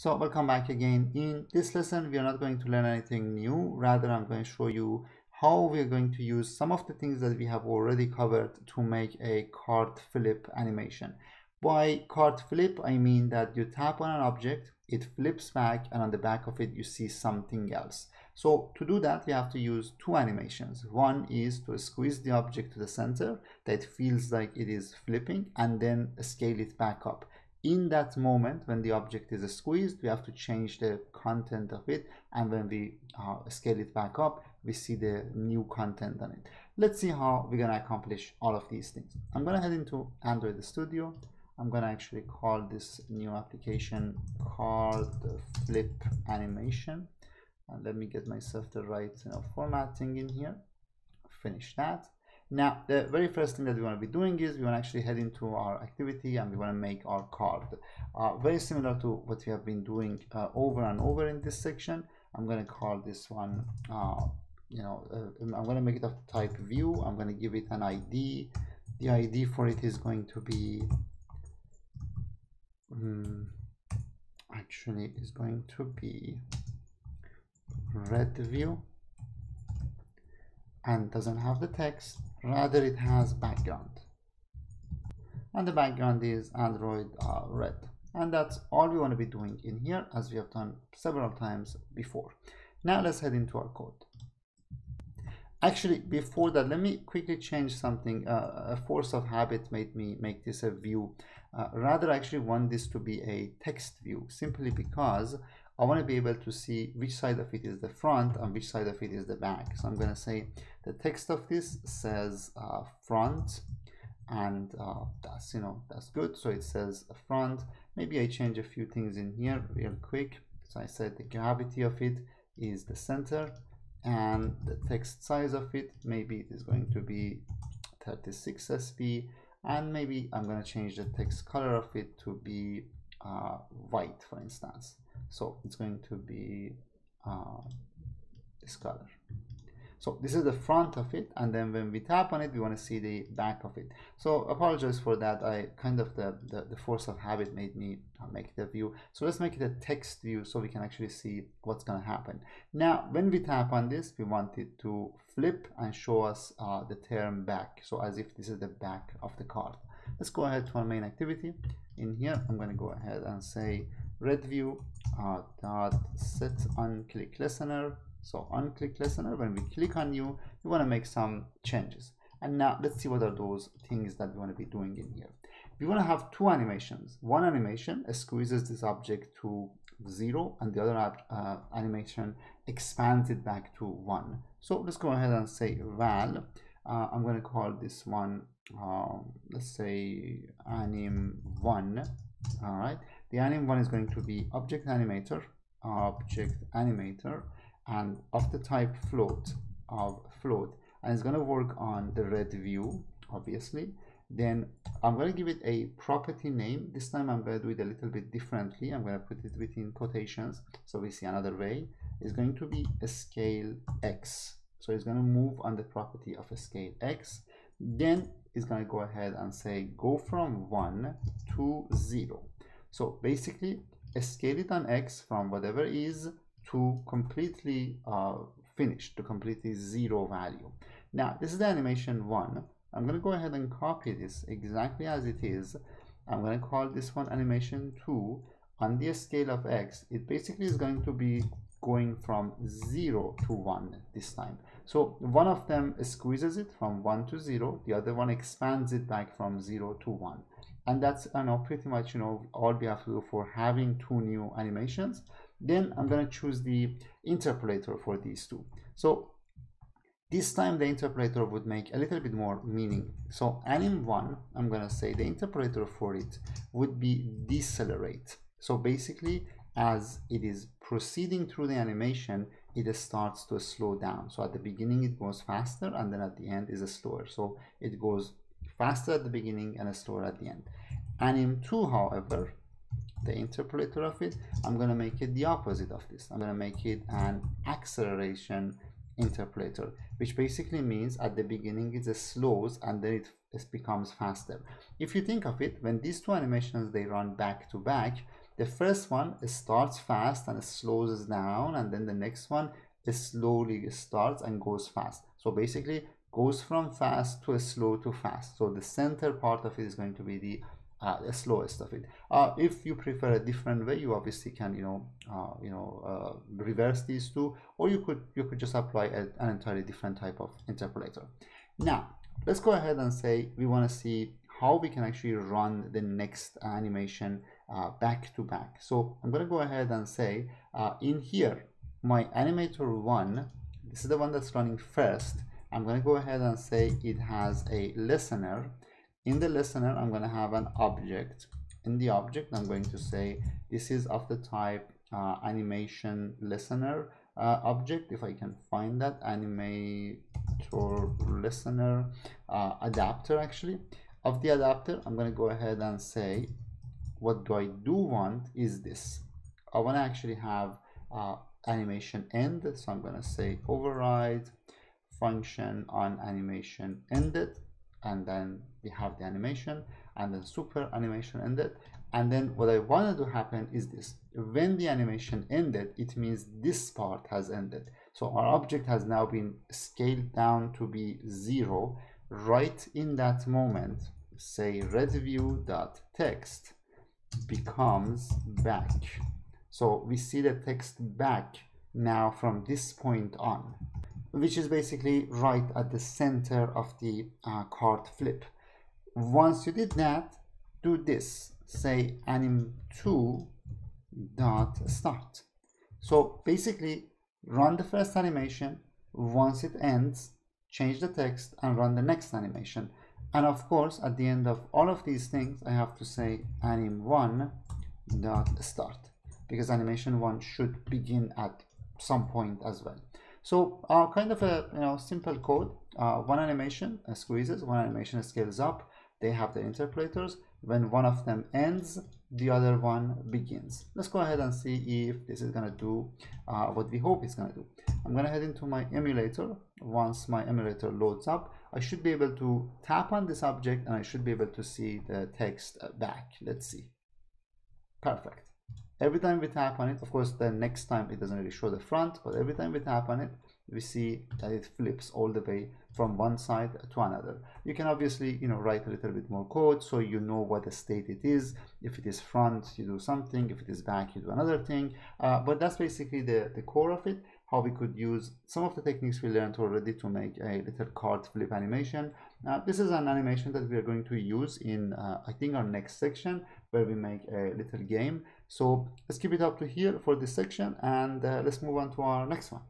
So welcome back again. In this lesson, we are not going to learn anything new. Rather, I'm going to show you how we are going to use some of the things that we have already covered to make a card flip animation. By card flip, I mean that you tap on an object, it flips back, and on the back of it, you see something else. So to do that, we have to use two animations. One is to squeeze the object to the center that feels like it is flipping and then scale it back up in that moment when the object is squeezed we have to change the content of it and when we uh, scale it back up we see the new content on it. Let's see how we're going to accomplish all of these things. I'm going to head into android studio. I'm going to actually call this new application card flip animation. And let me get myself the right you know, formatting in here. Finish that now, the very first thing that we want to be doing is we want to actually head into our activity and we want to make our card. Uh, very similar to what we have been doing uh, over and over in this section. I'm going to call this one, uh, you know, uh, I'm going to make it of type view. I'm going to give it an ID. The ID for it is going to be, um, actually is going to be red view and doesn't have the text rather it has background. And the background is android uh, red. And that's all we want to be doing in here as we have done several times before. Now let's head into our code. Actually before that let me quickly change something. Uh, a force of habit made me make this a view. Uh, rather I actually want this to be a text view simply because I want to be able to see which side of it is the front and which side of it is the back. So I'm going to say the text of this says uh, front and uh, that's, you know, that's good. So it says front. Maybe I change a few things in here real quick. So I said the gravity of it is the center and the text size of it, maybe it is going to be 36 SP and maybe I'm going to change the text color of it to be uh, white, for instance so it's going to be uh, this color. So this is the front of it and then when we tap on it we want to see the back of it. So apologize for that. I kind of the the, the force of habit made me uh, make the view. So let's make it a text view so we can actually see what's going to happen. Now when we tap on this we want it to flip and show us uh, the term back. So as if this is the back of the card. Let's go ahead to our main activity. In here i'm going to go ahead and say red view uh, dot set on click listener. So on click listener when we click on you we want to make some changes. And now let's see what are those things that we want to be doing in here. We want to have two animations. One animation squeezes this object to zero and the other uh, animation expands it back to one. So let's go ahead and say val. Uh, i'm going to call this one uh, let's say anim1 all right the anim one is going to be object animator object animator and of the type float of float. And it's going to work on the red view obviously. Then I'm going to give it a property name. This time I'm going to do it a little bit differently. I'm going to put it within quotations so we see another way is going to be a scale x. So it's going to move on the property of a scale x. Then it's going to go ahead and say go from 1 to 0 so basically scale it on X from whatever is to completely uh, finished, to completely zero value. Now this is the animation one. I'm going to go ahead and copy this exactly as it is. I'm going to call this one animation 2 on the scale of x it basically is going to be going from 0 to 1 this time so one of them squeezes it from 1 to 0 the other one expands it back from 0 to 1 and that's you know pretty much you know all we have to do for having two new animations. Then I'm going to choose the interpolator for these two. So this time the interpolator would make a little bit more meaning. So anim1 I'm going to say the interpolator for it would be decelerate. So basically as it is proceeding through the animation it starts to slow down. So at the beginning it goes faster and then at the end is slower. So it goes faster at the beginning and a slower at the end. Anim2, however, the interpolator of it, I'm going to make it the opposite of this. I'm going to make it an acceleration interpolator, which basically means at the beginning it slows and then it, it becomes faster. If you think of it, when these two animations, they run back to back, the first one starts fast and slows down and then the next one slowly starts and goes fast so basically goes from fast to a slow to fast so the center part of it is going to be the uh, the slowest of it. Uh, if you prefer a different way, you obviously can, you know, uh, you know, uh, reverse these two, or you could you could just apply a, an entirely different type of interpolator. Now, let's go ahead and say we want to see how we can actually run the next animation uh, back to back. So I'm going to go ahead and say uh, in here, my animator one, this is the one that's running first. I'm going to go ahead and say it has a listener. In the listener i'm going to have an object. In the object i'm going to say this is of the type uh, animation listener uh, object. If i can find that animator listener uh, adapter actually. Of the adapter i'm going to go ahead and say what do i do want is this. I want to actually have uh, animation end so i'm going to say override function on animation ended and then we have the animation and then super animation ended. And then what I wanted to happen is this. When the animation ended it means this part has ended. So our object has now been scaled down to be zero right in that moment say redview dot text becomes back. So we see the text back now from this point on which is basically right at the center of the uh, card flip. Once you did that, do this, say anim2 dot start. So basically run the first animation, once it ends, change the text and run the next animation. And of course, at the end of all of these things, I have to say anim1 dot start because animation one should begin at some point as well. So uh, kind of a you know simple code. Uh, one animation uh, squeezes, one animation scales up. They have the interpolators. When one of them ends, the other one begins. Let's go ahead and see if this is gonna do uh, what we hope it's gonna do. I'm gonna head into my emulator. Once my emulator loads up, I should be able to tap on this object and I should be able to see the text back. Let's see. Perfect every time we tap on it of course the next time it doesn't really show the front but every time we tap on it we see that it flips all the way from one side to another. You can obviously you know write a little bit more code so you know what the state it is. If it is front you do something. If it is back you do another thing. Uh, but that's basically the the core of it how we could use some of the techniques we learned already to make a little card flip animation. Uh, this is an animation that we are going to use in, uh, I think, our next section where we make a little game. So let's keep it up to here for this section and uh, let's move on to our next one.